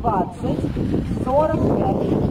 двадцать, сорок пять.